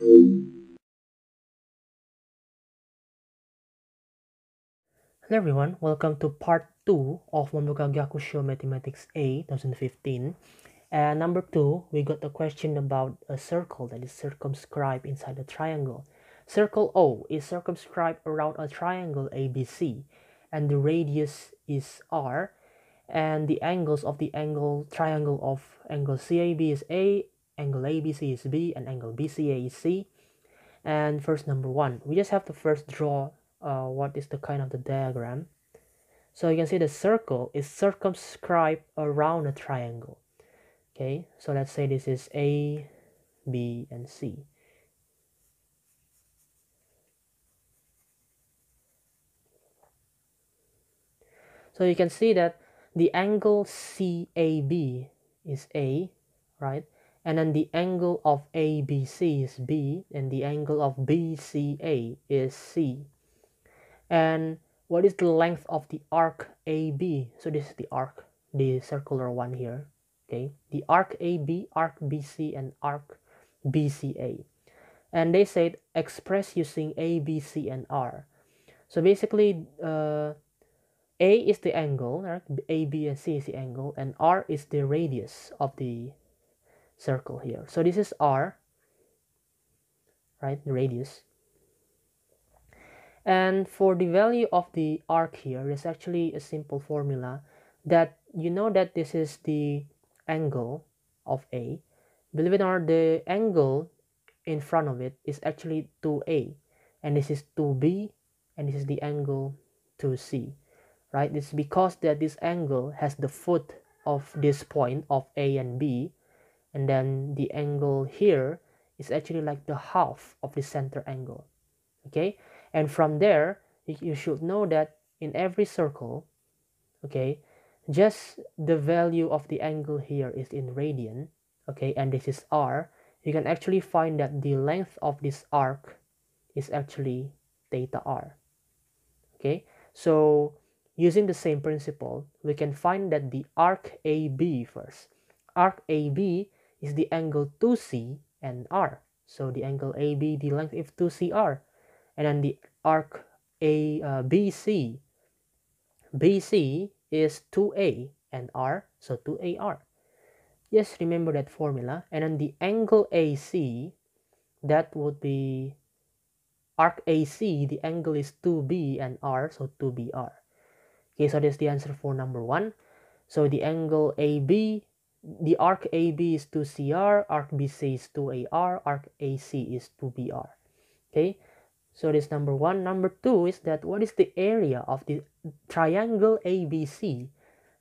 Hello everyone, welcome to part 2 of Monbukagakusho Mathematics A 2015. And number 2, we got a question about a circle that is circumscribed inside a triangle. Circle O is circumscribed around a triangle ABC and the radius is R and the angles of the angle triangle of angle CAB is A, angle ABC is B and angle BCA is C. And first number 1, we just have to first draw uh, what is the kind of the diagram. So you can see the circle is circumscribed around a triangle. Okay, so let's say this is A, B, and C. So you can see that the angle CAB is A, right? And then the angle of ABC is B, and the angle of BCA is C. And what is the length of the arc AB so this is the arc the circular one here okay? The arc AB arc BC and arc BCA and they said express using A B C and R. So basically uh, A is the angle right? A B and C is the angle and R is the radius of the circle here so this is R right the radius and for the value of the arc here, there's actually a simple formula that you know that this is the angle of A. Believe it or not, the angle in front of it is actually 2A. And this is 2B, and this is the angle 2C. Right? It's because that this angle has the foot of this point of A and B. And then the angle here is actually like the half of the center angle. Okay? and from there you should know that in every circle okay just the value of the angle here is in radian okay and this is r you can actually find that the length of this arc is actually theta r okay so using the same principle we can find that the arc AB first arc AB is the angle 2C and R. So the angle AB the length is 2CR and then the arc A uh, BC BC is 2A and R so 2AR just remember that formula. And then the angle AC that would be arc AC the angle is 2B and R so 2BR okay so that's the answer for number one. So the angle AB the arc AB is 2CR arc BC is 2AR arc AC is 2BR okay so this number one. Number two is that what is the area of the triangle ABC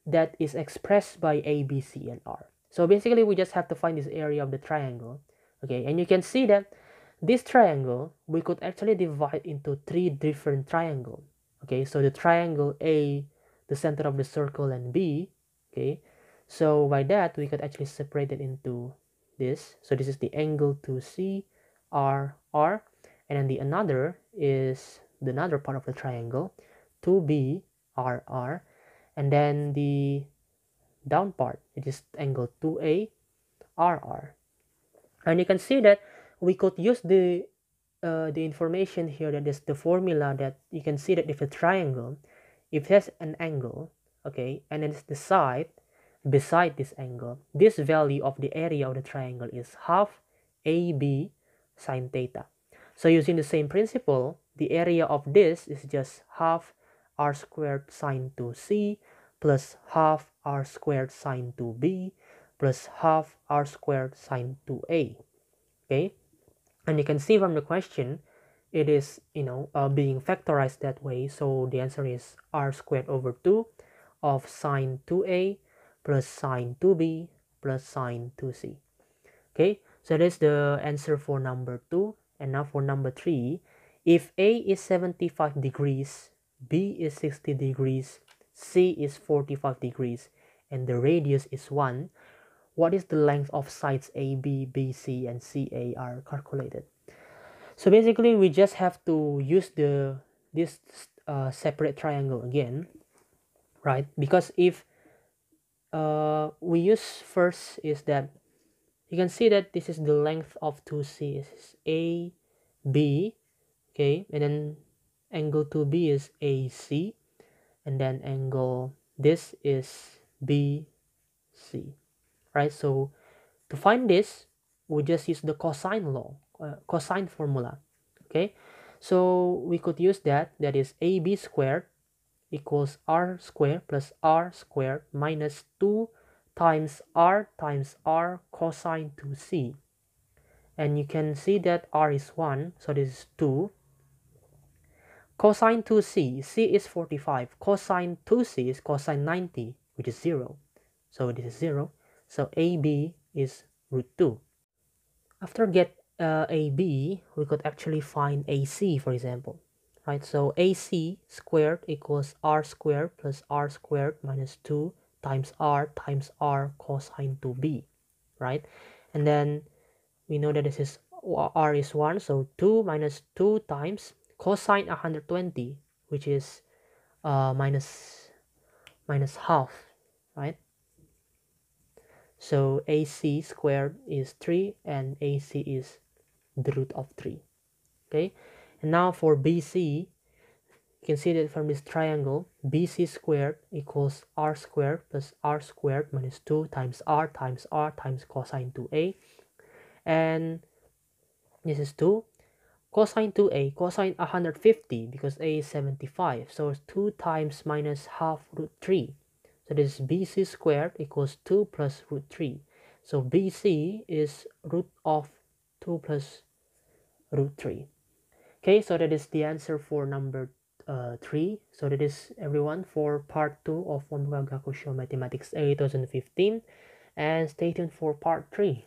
that is expressed by ABC and R. So basically we just have to find this area of the triangle. Okay, and you can see that this triangle we could actually divide into three different triangles. Okay, so the triangle A, the center of the circle, and B. Okay, so by that we could actually separate it into this. So this is the angle to C, R, R. And then the another is the another part of the triangle 2b r r. And then the down part it is angle 2a r r. And you can see that we could use the uh, the information here that is the formula that you can see that if a triangle if it has an angle okay and then it's the side beside this angle this value of the area of the triangle is half ab sine theta so using the same principle, the area of this is just half r squared sine 2c plus half r squared sine 2b plus half r squared sine 2a. Okay, and you can see from the question, it is, you know, uh, being factorized that way. So the answer is r squared over 2 of sine 2a plus sine 2b plus sine 2c. Okay, so that's the answer for number 2. And now for number 3, if A is 75 degrees, B is 60 degrees, C is 45 degrees, and the radius is 1, what is the length of sides AB, BC, and CA are calculated? So basically, we just have to use the this uh, separate triangle again, right? Because if uh, we use first is that you can see that this is the length of 2c is a b okay? And then angle 2b is ac and then angle this is bc right? So to find this we just use the cosine law uh, cosine formula okay? So we could use that that is ab squared equals r squared plus r squared minus 2 times r times r cosine 2c and you can see that r is 1 so this is 2 cosine 2c c is 45 cosine 2c is cosine 90 which is 0 so this is 0 so ab is root 2 after get uh, AB, we could actually find AC, for example, right? So AC squared equals R squared plus R squared minus 2 times R times R cosine 2B, right? And then we know that this is R is 1, so 2 minus 2 times cosine 120, which is uh, minus, minus half, right? So AC squared is 3 and AC is the root of 3 okay now for BC you can see that from this triangle BC squared equals r squared plus r squared minus 2 times r times r times cosine 2a and this is 2 cosine 2a cosine 150 because a is 75 so it's 2 times minus half root 3 so this is bc squared equals 2 plus root 3 so bc is root of 2 plus root 3 okay so that is the answer for number uh, 3 so that is everyone for part 2 of Monbukagakusho Mathematics 2015 and stay tuned for part 3